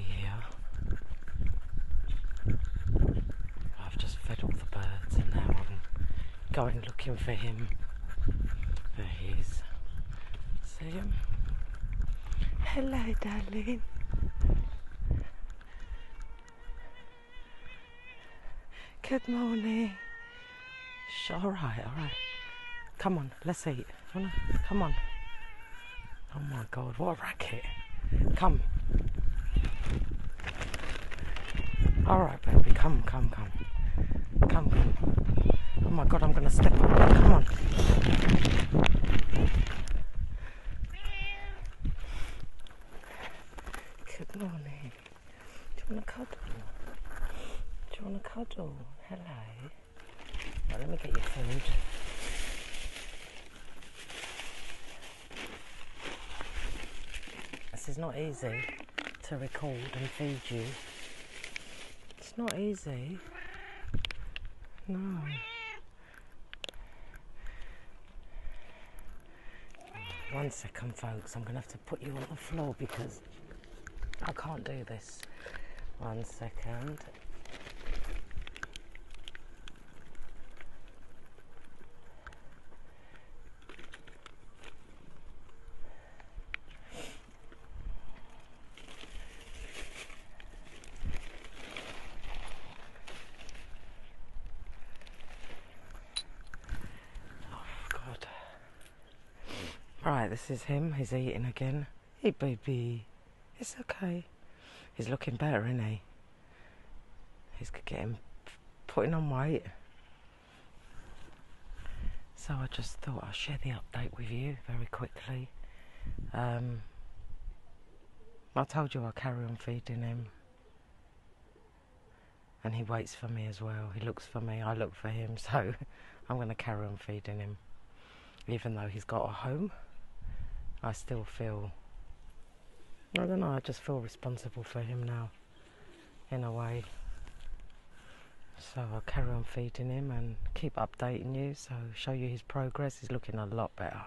here. I've just fed all the birds and now I'm going looking for him. There he is. See him? Hello, darling. Good morning. Shh, all right, all right. Come on, let's eat. Come on. Oh my god, what a racket. Come. All right, baby, come, come, come. Come. Oh my God, I'm gonna step on you. Come on. Good morning. Do you want to cuddle? Do you want to cuddle? Hello. Right, let me get your food. This is not easy to record and feed you. Not easy. No. One second, folks. I'm going to have to put you on the floor because I can't do this. One second. Oh, God. Right, this is him. He's eating again. Hey, baby. It's okay. He's looking better, isn't he? He's getting putting on weight. So I just thought I'd share the update with you very quickly. Um, I told you I'll carry on feeding him. And he waits for me as well. He looks for me, I look for him, so I'm going to carry on feeding him. Even though he's got a home, I still feel I don't know, I just feel responsible for him now, in a way. So I'll carry on feeding him and keep updating you, so show you his progress. He's looking a lot better.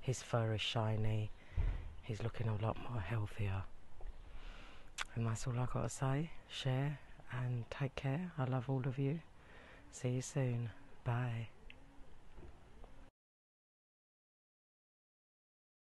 His fur is shiny. He's looking a lot more healthier. And that's all I got to say. Share and take care. I love all of you. See you soon. Bye.